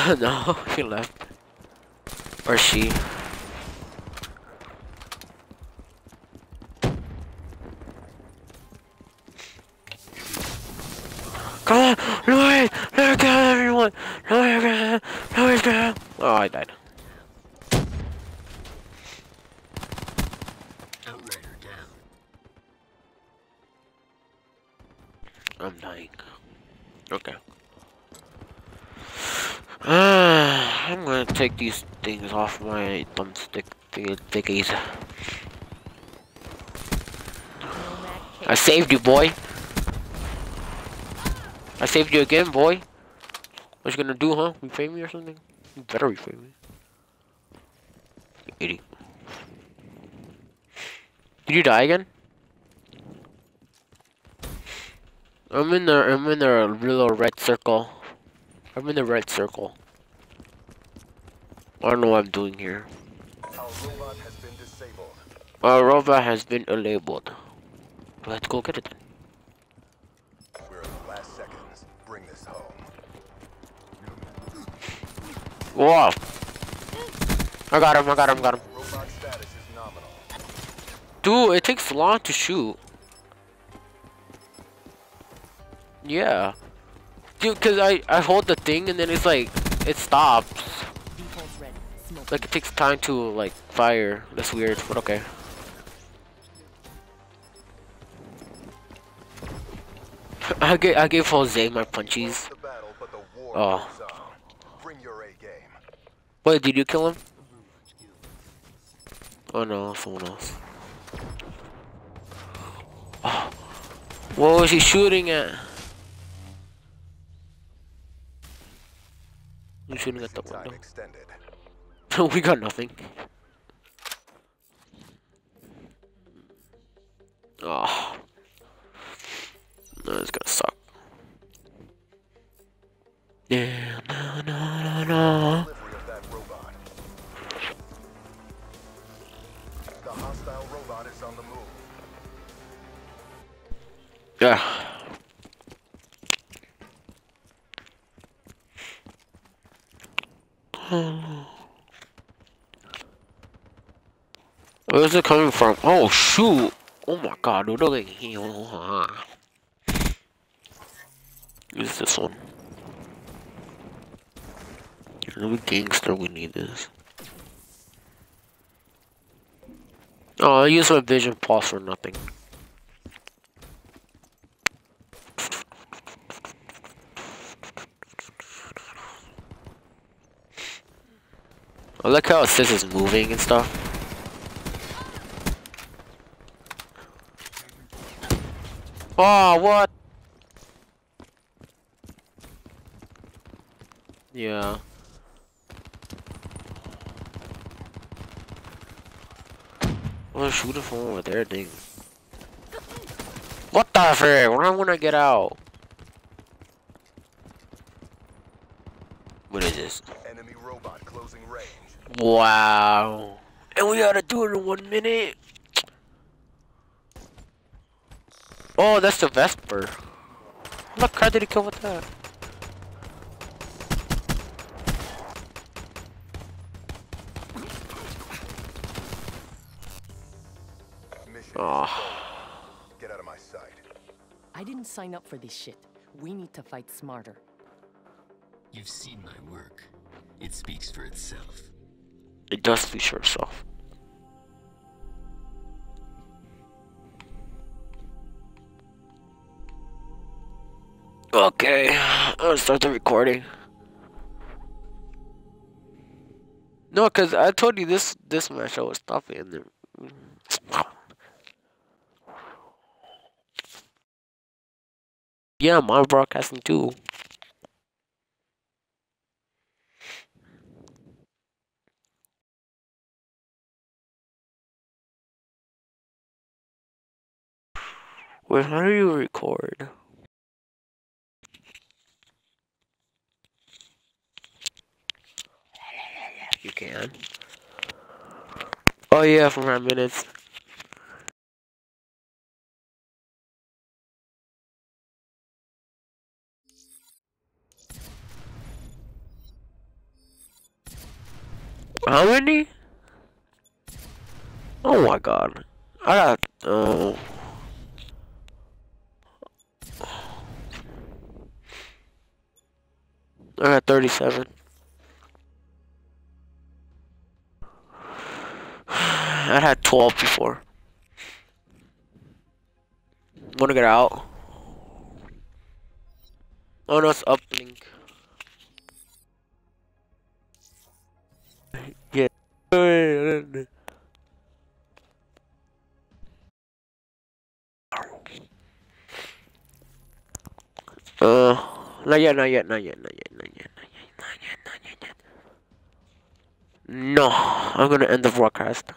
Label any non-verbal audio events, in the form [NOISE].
[LAUGHS] no, he left. Or she. Come on, Louis! Look at everyone! Louis, Louis, Oh, I died. I'm dying. Okay. Uh, I'm gonna take these things off my thumbstick thickies. I saved you, boy. I saved you again, boy. What you gonna do, huh? Repay me or something? You better repay me. Idiot. Did you die again? I'm in the I'm in the little red circle. I'm in the red circle. I don't know what I'm doing here. Our robot has been disabled. Our robot has been labeled. Let's go get it. We're in the last seconds. Bring this home. Whoa! I got him, I got him, I got him. Robot status is nominal. Dude, it takes long to shoot. Yeah. Dude, cause I, I hold the thing and then it's like, it stops. Default's ready. Smoke. Like it takes time to like fire. That's weird, but okay. [LAUGHS] I gave I gave Jose my punchies. The battle, but the war Oh. Bring your A game. Wait, did you kill him? Oh no, someone else. Oh. [GASPS] What was he shooting at? He's shooting at the window. [LAUGHS] we got nothing. Oh. No, it's gonna suck. Yeah, no, no, no, no. Delivery of [SIGHS] that robot. The hostile robot is on the move. Yeah. Where's it coming from? Oh shoot! Oh my god, dude, look at him. Use this one. You're gangster, we need this. Oh, I use my vision pulse for nothing. I like how it says it's moving and stuff. Oh, what? Yeah. I'm shooting from over there, dang. What the frick? When I wanna get out? What is this? Enemy robot closing range. Wow. And we gotta do it in one minute. Oh, that's the Vesper. What card did he kill with that? Mission. Oh. Get out of my sight. I didn't sign up for this shit. We need to fight smarter. You've seen my work. It speaks for itself. It does speak for itself. Okay, I'll start the recording. No, cause I told you this this match I was stopping and then. Yeah, I'm broadcasting too. Wait, how do you record? You can. Oh yeah, for five minutes. How many? Oh my god. I got, uh... I got 37. I had 12 before. i Wanna get out? Oh no, it's uplink. Yeah. Uh, not yet, not yet, not yet, not yet, not yet, not yet, not yet, not yet, not yet. No, I'm gonna end the broadcast.